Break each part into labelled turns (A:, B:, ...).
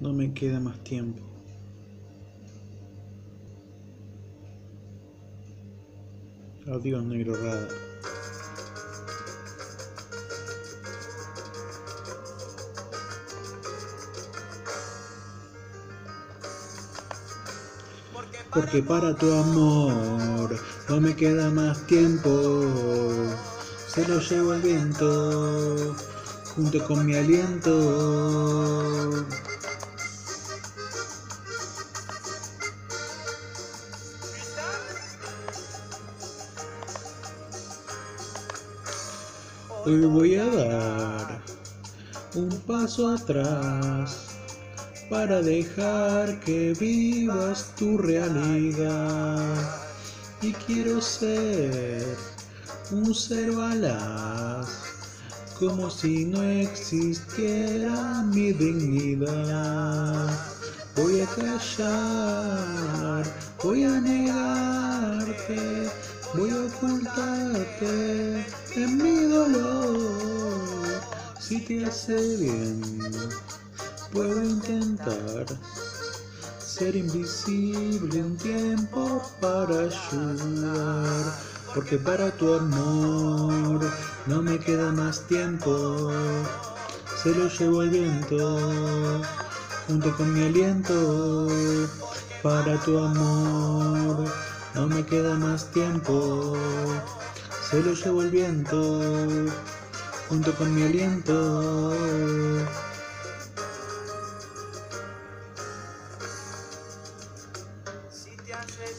A: No me queda más tiempo. Adiós, negro rada. Porque para tu amor no me queda más tiempo. Se lo llevo el viento junto con mi aliento. Hoy voy a dar un paso atrás para dejar que vivas tu realidad. Y quiero ser un ser balas, como si no existiera mi dignidad. Voy a callar, voy a negarte, voy a ocultarte en mi dolor. Si te hace bien Puedo intentar ser invisible un tiempo para ayudar, porque para tu amor no me queda más tiempo. Se lo llevo el viento junto con mi aliento. Para tu amor no me queda más tiempo. Se lo llevo el viento junto con mi aliento.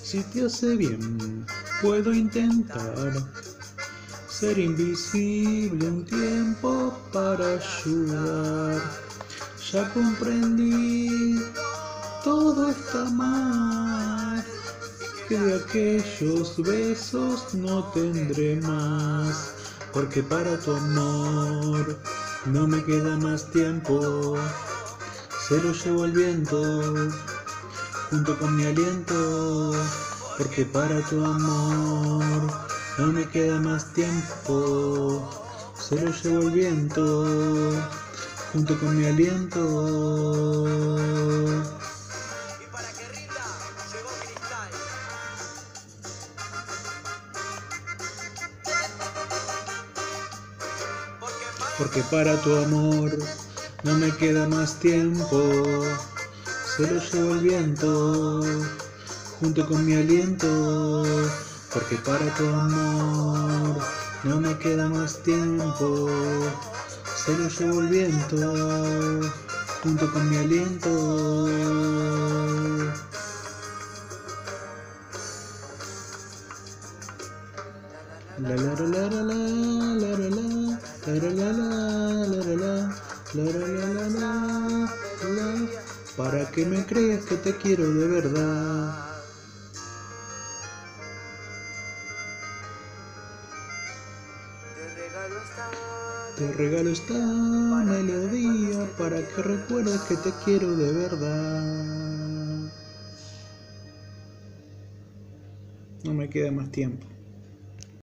A: Si te hace bien, puedo intentar ser invisible un tiempo para ayudar. Ya comprendí, todo está mal, que de aquellos besos no tendré más, porque para tu amor no me queda más tiempo, se lo llevo el viento junto con mi aliento, porque para tu amor no me queda más tiempo, se lo llevo el viento, junto con mi aliento. Porque para tu amor no me queda más tiempo se lo llevo el viento, junto con mi aliento, porque para tu amor no me queda más tiempo. Se lo llevo el viento, junto con mi aliento. La la la la la para que me creas que te quiero de verdad. Te regalo esta melodía para que recuerdes que te quiero de verdad. No me queda más tiempo.